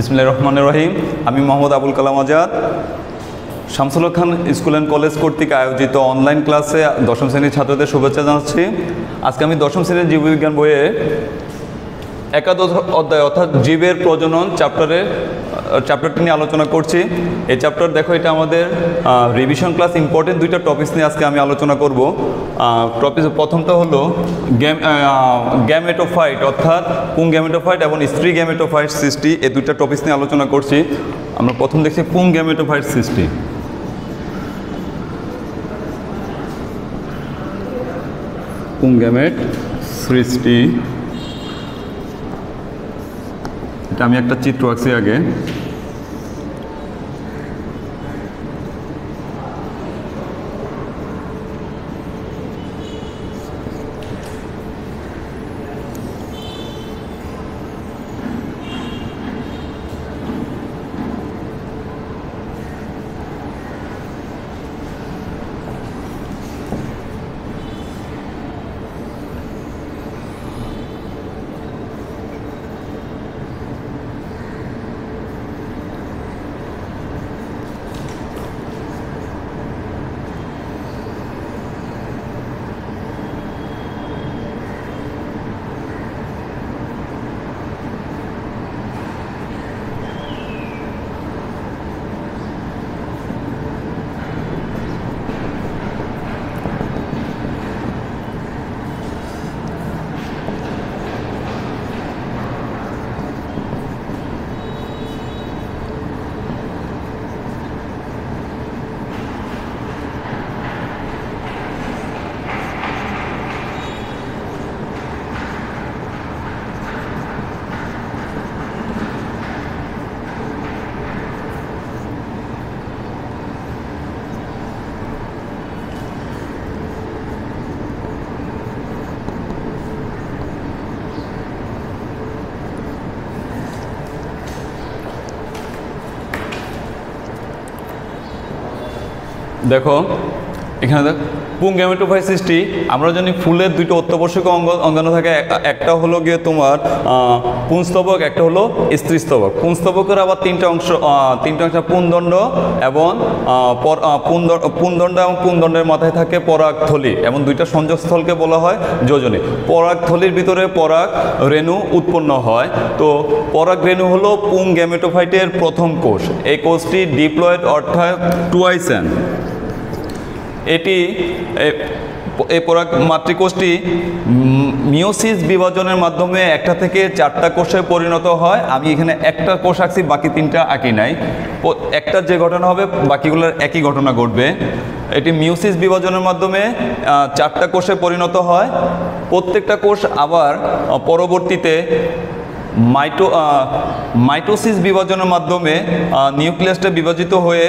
বিসমুল্লাহ রহমান রহিম। আমি Mohammad Abul Kalam Azad. Shamsul Khan school and college কর্তৃক আয়োজিত অনলাইন ক্লাসে দশম শ্রেণির ছাত্রদের শুভেচ্ছা জানাচ্ছি। আজকে আমি দশম শ্রেণির জীববিজ্ঞান বইয়ে একাদশ অধ্যায় অর্থাৎ জীবের প্রজনন চ্যাপ্টারের চ্যাপ্টারটি নিয়ে আলোচনা করছি। এই চ্যাপ্টার দেখো, এটা আমাদের রিভিশন ক্লাস ইম্পর্টেন্ট দুইটা টপিকস নিয়ে আজকে আমি আলোচনা করব। টপিক প্রথমটা হলো গ্যাম গ্যামেটোফাইট অর্থাৎ পুং গ্যামেটোফাইট এবং স্ত্রী গ্যামেটোফাইট সৃষ্টি, এই দুইটা টপিকস নিয়ে আলোচনা করছি। আমরা প্রথম দেখছি পুং গ্যামেটোফাইট সৃষ্টি। পুং গ্যামেট সৃষ্টি? এটা আমি একটা চিত্র আঁকছি আগে। দেখো, এখানে দেখ পুং গ্যামেটোফাই সৃষ্টি আমরা জানি ফুলের দুটো অত্যাবশ্যক অঙ্গ, অঙ্গাণু থাকে। একটা হলো গিয়ে তোমার পুংস্তবক একটা হলো স্ত্রীস্তবক পুংস্তবকের আবার তিনটা অংশ তিনটা অংশ পুনদণ্ড এবং পুনদণ্ড এবং পুনদণ্ডের মাথায় থাকে পরাগথলি এবং দুইটা সংযোগস্থলকে বলা হয় যোজনী। পরাগথলির ভিতরে পরাগ রেণু উৎপন্ন হয়। তো পরাগ রেণু হলো পুং গ্যামেটোফাইটের প্রথম কোষ? এই কোষটি ডিপ্লয়েড অর্থাৎ টুয়াইসেন এটি এই মাতৃকোষটি মিওসিস বিভাজনের মাধ্যমে একটা থেকে চারটা কোষে পরিণত হয়। আমি এখানে একটা কোষ আঁকছি, বাকি তিনটা আঁকি নাই। একটা যে ঘটনা হবে, বাকিগুলোর একই ঘটনা ঘটবে। এটি মিউসিস বিভাজনের মাধ্যমে চারটা কোষে পরিণত হয়। প্রত্যেকটা কোষ আবার পরবর্তীতে মাইটো মাইটোসিস বিভাজনের মাধ্যমে নিউক্লিয়াসটা বিভাজিত হয়ে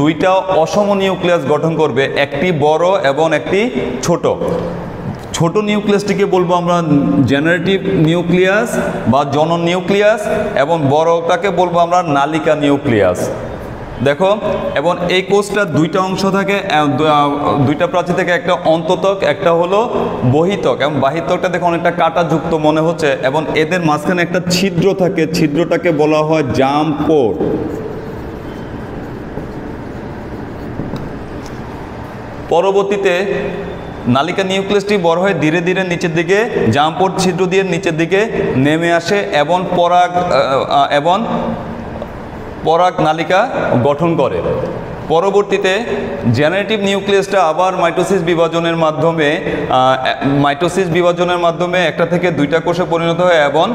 দুইটা অসম নিউক্লিয়াস গঠন করবে, একটি বড় এবং একটি ছোট। ছোট নিউক্লিয়াসটিকে বলব আমরা জেনারেটিভ নিউক্লিয়াস বা জনন নিউক্লিয়াস এবং বড়টাকে বলব আমরা নালিকা নিউক্লিয়াস। দেখো, এবং এই কোষটার দুইটা অংশ থাকে দুইটা প্রাচীর থেকে একটা অন্ততক, একটা হলো বহিতক, এবং বাহিতকটা দেখো অনেকটা কাঁটাযুক্ত মনে হচ্ছে, এবং এদের মাঝখানে একটা ছিদ্র থাকে, ছিদ্রটাকে বলা হয় জাম পোর পরবর্তীতে নালিকা নিউক্লিয়াসটি বড় হয়ে ধীরে ধীরে নিচের দিকে জাম্পোর ছিদ্র দিয়ে নিচের দিকে নেমে আসে, এবং পরাগ এবং পরাগ নালিকা গঠন করে। পরবর্তীতে জেনারেটিভ নিউক্লিয়াসটা আবার মাইটোসিস বিভাজনের মাধ্যমে মাইটোসিস বিভাজনের মাধ্যমে একটা থেকে দুইটা কোষে পরিণত হয় এবং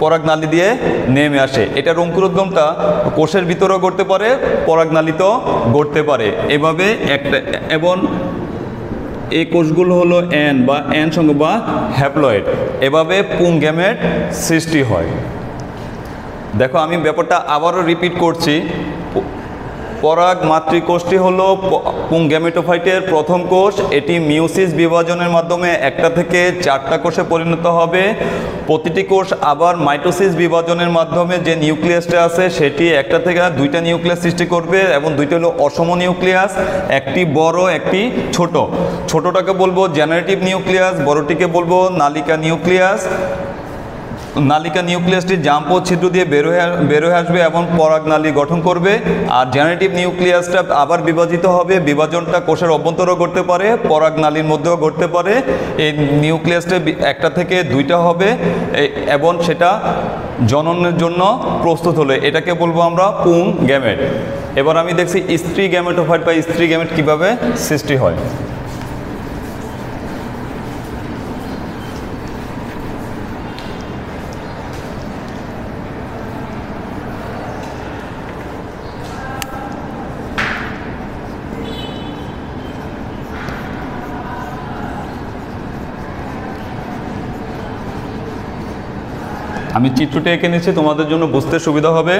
পরাগনালী দিয়ে নেমে আসে। এটার অঙ্কুরোদ্গমটা কোষের ভিতরেও করতে পারে পরাগনালীতেও গড়তে পারে। এভাবে একটা, এবং এই কোষগুলো হলো এন বা এন সঙ্গে বা হ্যাপ্লয়েড এভাবে পুংগ্যামেট সৃষ্টি হয়। দেখো, আমি ব্যাপারটা আবারও রিপিট করছি। পরাগ মাতৃকোষটি হলো প- পুংগ্যামেটোফাইটের প্রথম কোষ। এটি মিউসিস বিভাজনের মাধ্যমে একটা থেকে চারটা কোষে পরিণত হবে। প্রতিটি কোষ আবার মাইটোসিস বিভাজনের মাধ্যমে যে নিউক্লিয়াসটা আছে, সেটি একটা থেকে দুইটা নিউক্লিয়াস সৃষ্টি করবে এবং দুইটা হলো অসম নিউক্লিয়াস, একটি বড়, একটি ছোট। ছোটটাকে বলব জেনারেটিভ নিউক্লিয়াস, বড়টিকে বলব নালিকা নিউক্লিয়াস। নালিকা নিউক্লিয়াসটি জাম্প ছিদ্র দিয়ে বের হয়ে বের হয়ে আসবে এবং পরাগ নালী গঠন করবে। আর জেনারেটিভ নিউক্লিয়াসটা আবার বিভাজিত হবে। বিভাজনটা কোষের অভ্যন্তরেও ঘটতে পারে, পরাগ নালীর মধ্যেও ঘটতে পারে। এই নিউক্লিয়াসটা একটা থেকে দুইটা হবে। এবং সেটা জননের জন্য প্রস্তুত হলে। এটাকে বলব আমরা পুং গ্যামেট। এবার আমি দেখছি স্ত্রী গ্যামেটোফাইট বা স্ত্রী গ্যামেট কীভাবে সৃষ্টি হয়। আমি চিত্রটি এঁকে নিচ্ছি তোমাদের জন্য বুঝতে সুবিধা হবে।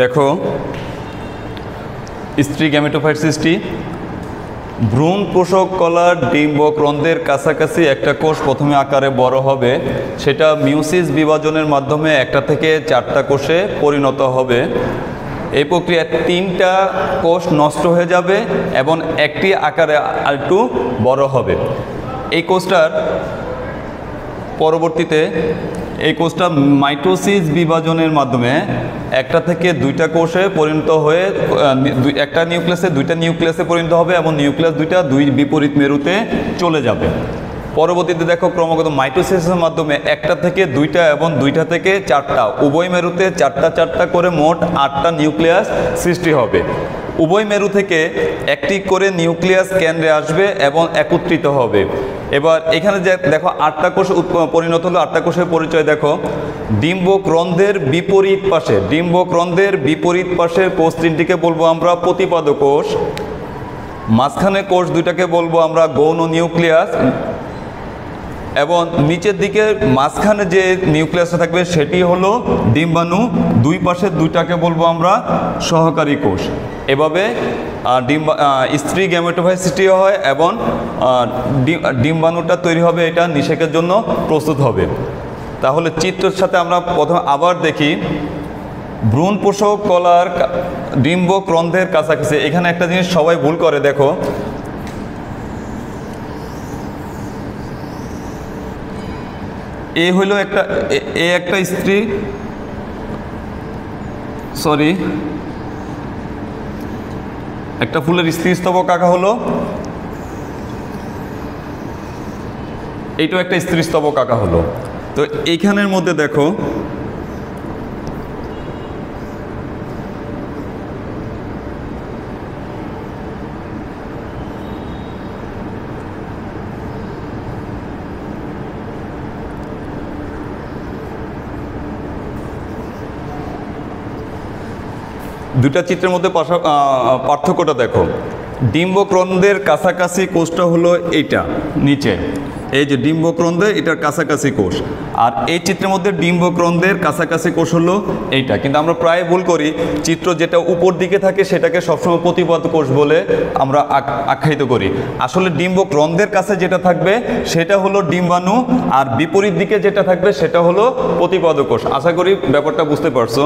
দেখো, স্ত্রী গ্যামেটোফাইট সৃষ্টি ভ্রূণ পোষক কলার ডিম্বক্রন্থের কাছাকাছি একটা কোষ প্রথমে আকারে বড় হবে। সেটা মিউসিস বিভাজনের মাধ্যমে একটা থেকে চারটা কোষে পরিণত হবে। এই প্রক্রিয়ায় তিনটা কোষ নষ্ট হয়ে যাবে এবং একটি আকারে আরেকটু বড় হবে। এই কোষটার পরবর্তীতে এই কোষটা মাইটোসিস বিভাজনের মাধ্যমে একটা থেকে দুইটা কোষে পরিণত হয়ে একটা নিউক্লিয়াসে দুইটা নিউক্লিয়াসে পরিণত হবে এবং নিউক্লিয়াস দুইটা দুই বিপরীত মেরুতে চলে যাবে। পরবর্তীতে দেখো ক্রমাগত মাইটোসিসের মাধ্যমে একটা থেকে দুইটা এবং দুইটা থেকে চারটা, উভয় মেরুতে চারটা চারটা করে মোট আটটা নিউক্লিয়াস সৃষ্টি হবে। উভয় মেরু থেকে একটি করে নিউক্লিয়াস কেন্দ্রে আসবে এবং একত্রিত হবে। এবার এখানে যে দেখো আটটা কোষ পরিণত হলো, আটটা কোষের পরিচয় দেখো। ডিম্বক্রন্থের বিপরীত পাশে ডিম্বক্রন্থের বিপরীত পাশে কোষ তিনটিকে বলব আমরা প্রতিপাদ কোষ। মাঝখানে কোষ দুইটাকে বলব আমরা গৌণ নিউক্লিয়াস। এবং নিচের দিকে মাঝখানে যে নিউক্লিয়াসটা থাকবে, সেটি হলো ডিম্বাণু। দুই পাশে দুইটাকে বলব আমরা সহকারী কোষ। এভাবে ডিম্বা স্ত্রী গ্যামেটোফাইট সৃষ্টি হয় এবং ডিম্বাণুটা তৈরি হবে এটা নিষেকের জন্য প্রস্তুত হবে। তাহলে চিত্রের সাথে আমরা প্রথম আবার দেখি, ভ্রূণ পোষক কলার ডিম্ব ক্রন্ধের কাছাকাছি। এখানে একটা জিনিস সবাই ভুল করে, দেখো। এ হইল একটা, এ- একটা স্ত্রী। সরি একটা ফুলের স্ত্রী স্তবক আঁকা হলো। এইটাও একটা স্ত্রী স্তবক আঁকা হলো। তো এইখানের মধ্যে দেখো দুটা চিত্রের মধ্যে পার্থক্যটা দেখো। ডিম্বক্রন্দের কাছাকাছি কোষটা হলো এইটা, নিচে। এই যে ডিম্বক্রন্দের, এটার কাছাকাছি কোষ। আর এই চিত্রের মধ্যে ডিম্বক্রন্দের কাছাকাছি কোষ হলো এইটা। কিন্তু আমরা প্রায় ভুল করি। চিত্র যেটা উপর দিকে থাকে, সেটাকে সবসময় প্রতিপাদ কোষ বলে আমরা আখ্যায়িত করি। আসলে ডিম্বক্রন্দের কাছে যেটা থাকবে, সেটা হলো ডিম্বাণু, আর বিপরীত দিকে যেটা থাকবে, সেটা হলো প্রতিপাদ কোষ। আশা করি ব্যাপারটা বুঝতে পারছ।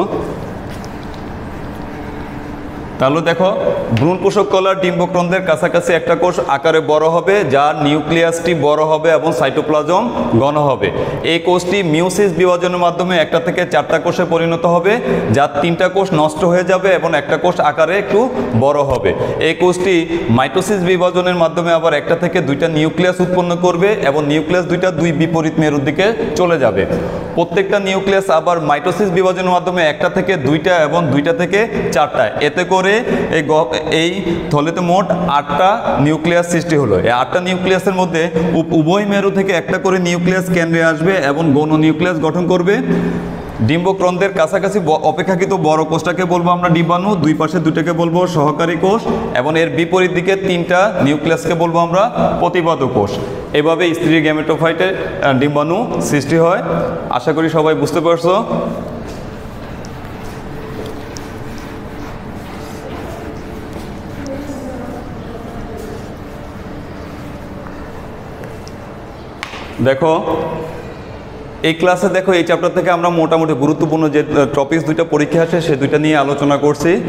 তাহলে দেখো, ভ্রূণ পোষক কলার ডিম্বক্রন্দের কাছাকাছি একটা কোষ আকারে বড় হবে, যার নিউক্লিয়াসটি বড় হবে এবং সাইটোপ্লাজম ঘন হবে। এই কোষটি মিউসিস বিভাজনের মাধ্যমে একটা থেকে চারটা কোষে পরিণত হবে, যার তিনটা কোষ নষ্ট হয়ে যাবে এবং একটা কোষ আকারে একটু বড় হবে। এই কোষটি মাইটোসিস বিভাজনের মাধ্যমে আবার একটা থেকে দুইটা নিউক্লিয়াস উৎপন্ন করবে এবং নিউক্লিয়াস দুইটা দুই বিপরীত মেরুর দিকে চলে যাবে। প্রত্যেকটা নিউক্লিয়াস আবার মাইটোসিস বিভাজনের মাধ্যমে একটা থেকে দুইটা এবং দুইটা থেকে চারটা। এতে করে এই গ- এই থলেতে মোট আটটা নিউক্লিয়াস সৃষ্টি হলো। এই আটটা নিউক্লিয়াসের মধ্যে উভয় মেরু থেকে একটা করে নিউক্লিয়াস কেন্দ্রে আসবে এবং গৌণ নিউক্লিয়াস গঠন করবে। ডিম্বক্রন্দের কাছাকাছি অপেক্ষাকৃত বড় কোষটাকে বলব আমরা ডিম্বাণু। দুই পাশে দুটাকে বলব সহকারী কোষ এবং এর বিপরীত দিকে তিনটা নিউক্লিয়াসকে বলব আমরা প্রতিপাদক কোষ। এভাবে স্ত্রী গ্যামেটোফাইটে আহ, ডিম্বাণু সৃষ্টি হয়। আশা করি সবাই বুঝতে পারছ। দেখো, এই ক্লাসে দেখো, এই চ্যাপ্টার থেকে আমরা মোটামুটি গুরুত্বপূর্ণ যে টপিকস দুইটা পরীক্ষা আসে সে দুইটা নিয়ে আলোচনা করছি।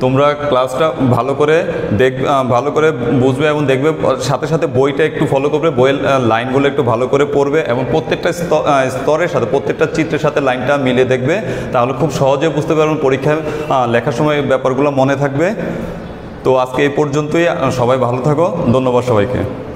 তোমরা ক্লাসটা ভালো করে দেখ ভালো করে বুঝবে এবং দেখবে, সাথে সাথে বইটা একটু ফলো করবে, বইয়ের লাইনগুলো একটু ভালো করে পড়বে এবং প্রত্যেকটা স্তর- স্তরের সাথে, প্রত্যেকটা চিত্রের সাথে লাইনটা মিলে দেখবে। তাহলে খুব সহজে বুঝতে পারবেন পরীক্ষায় লেখার সময় ব্যাপারগুলো মনে থাকবে। তো আজকে এই পর্যন্তই সবাই ভালো থাকো, ধন্যবাদ সবাইকে।